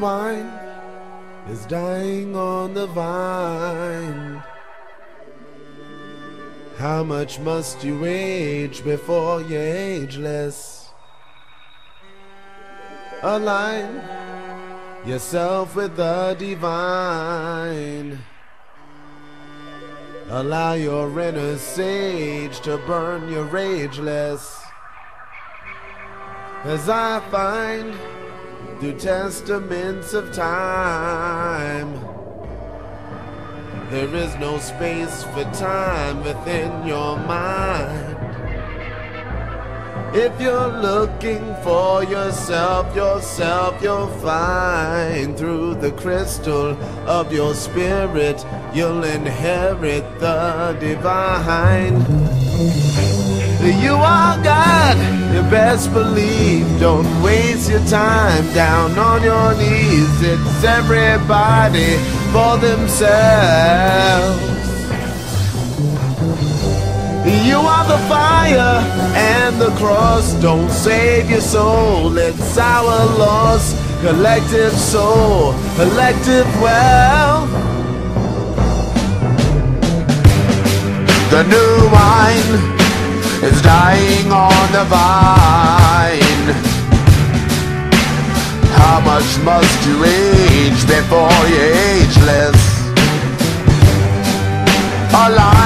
wine is dying on the vine. How much must you age before you're ageless? Align yourself with the divine. Allow your inner sage to burn your ageless. As I find through testaments of time. There is no space for time within your mind. If you're looking for yourself, yourself you'll find through the crystal of your spirit, you'll inherit the divine. You are God, you best believe. Don't waste your time down on your knees. It's everybody for themselves. You are the fire and the cross. Don't save your soul, it's our loss. Collective soul, collective wealth. The new wine is dying on the vine. How much must you age before you're ageless? Align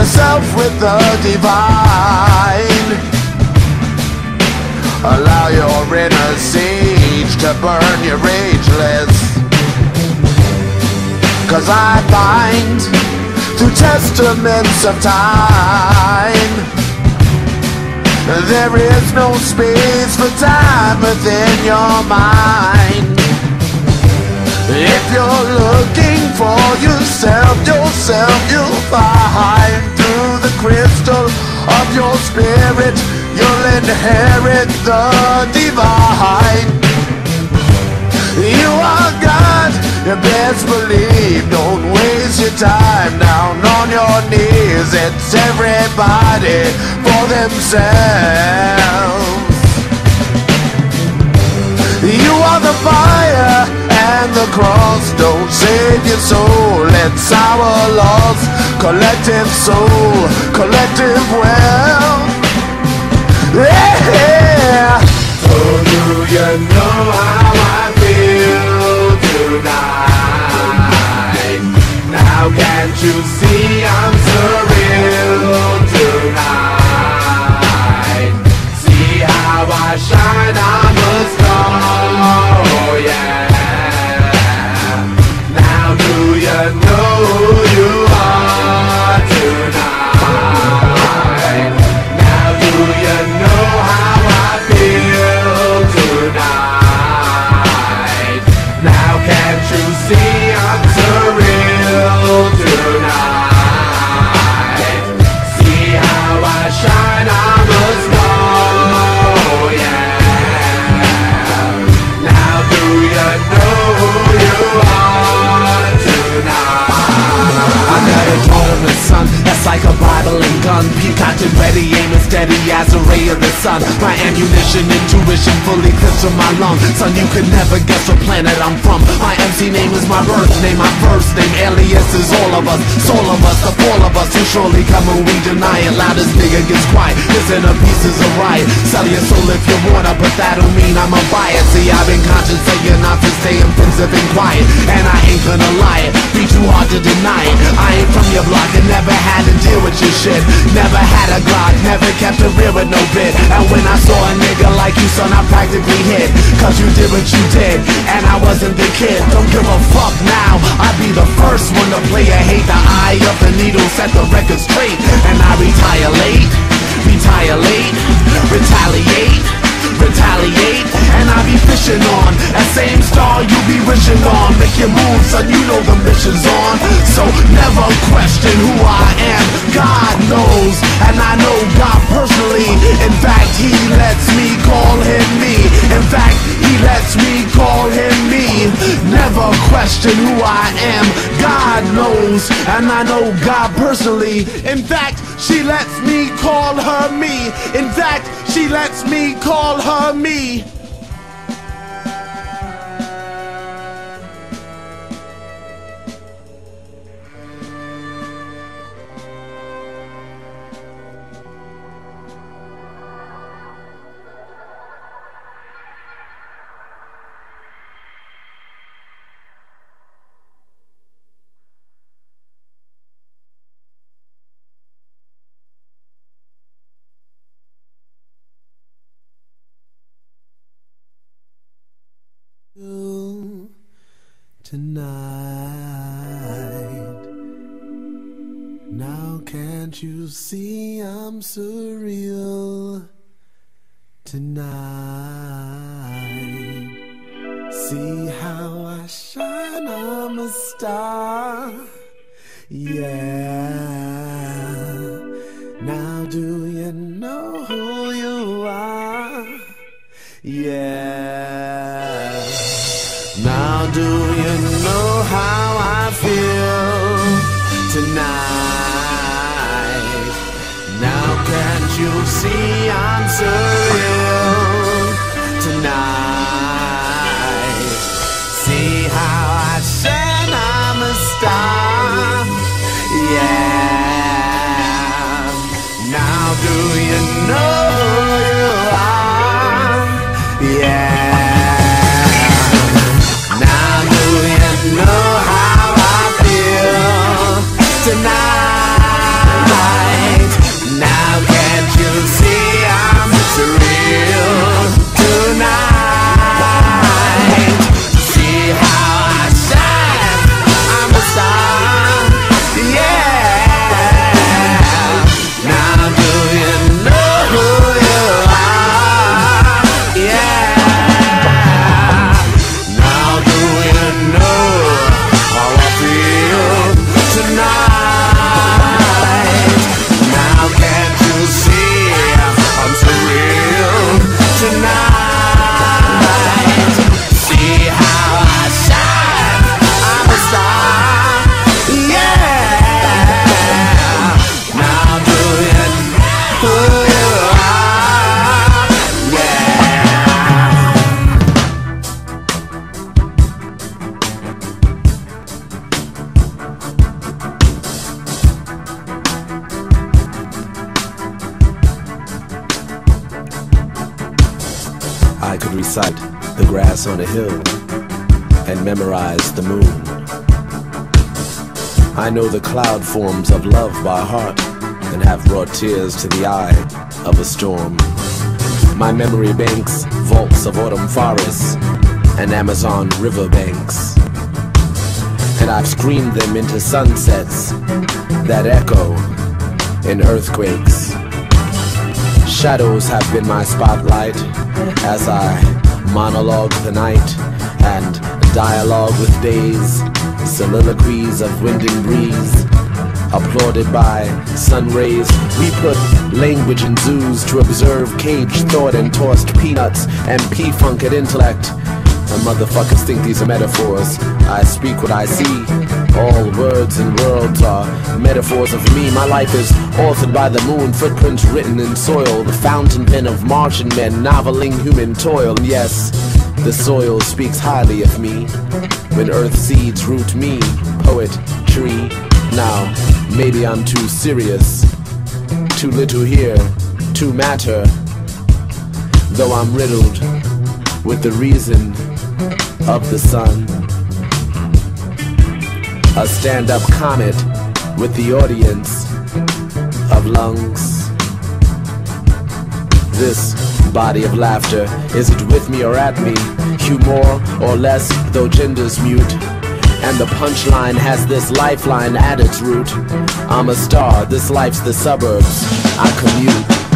yourself with the divine. Allow your inner sage to burn your ageless. Cause I find through testaments of time. There is no space for time within your mind. If you're looking for yourself, yourself, you'll your spirit, you'll inherit the divine. You are God, you best believe, don't waste your time down on your knees. It's everybody for themselves. The cross. Don't save your soul. It's our loss. Collective soul, collective wealth. Yeah. So oh, do you know how I steady as a ray of the sun. My ammunition, intuition fully clips from my lung. Son, you could never guess what planet I'm from. My MC name is my birth name, my first name. Alias is all of us, soul of us, the fall of us. Who surely come when we deny it. Loudest nigga gets quiet. Listen to pieces of riot. Sell your soul if you wanna, but that don't mean I'm a bias. See, I've been conscious saying not to stay offensive and quiet, and I ain't gonna lie it. Be too hard to deny it. I ain't from your block and never had to shit. Never had a Glock, never kept a real with no bit. And when I saw a nigga like you, son, I practically hit. Cause you did what you did, and I wasn't the kid. Don't give a fuck now. I'd be the first one to play a hate the eye of the needle, set the record straight. And I retire late, retire late, retaliate retaliate And I be fishing on That same star you be wishing on Make your move son, you know the mission's on. So never question who I am. God knows And I know God personally. In fact he lets me call him me. In fact he lets me call him me. Never question who I am. God knows And I know God personally. In fact she lets me call her me. In fact she lets me call her me tonight. Now can't you see I'm surreal tonight? See how I shine, I'm a star. Yeah. Can't you see I'm surreal tonight? See how I shine, I'm a star. Yeah. Now do you know who you are? Yeah. On a hill and memorize the moon. I know the cloud forms of love by heart and have brought tears to the eye of a storm. My memory banks vaults of autumn forests and Amazon river banks. And I've screamed them into sunsets that echo in earthquakes. Shadows have been my spotlight as I monologue the night and dialogue with days, soliloquies of wind and breeze. Applauded by sun rays, we put language in zoos to observe caged thought and tossed peanuts and p-funk at intellect. And motherfuckers think these are metaphors. I speak what I see. All words and worlds are metaphors of me. My life is authored by the moon, footprints written in soil, the fountain pen of Martian men, noveling human toil. And yes, the soil speaks highly of me. When earth seeds root me, poet, tree. Now, maybe I'm too serious, too little here, too matter. Though I'm riddled with the reason of the sun. A stand up comet with the audience of lungs. This body of laughter, is it with me or at me? Hue more or less, though gender's mute. And the punchline has this lifeline at its root. I'm a star, this life's the suburbs. I commute.